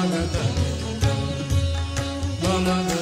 mama, mama, mama.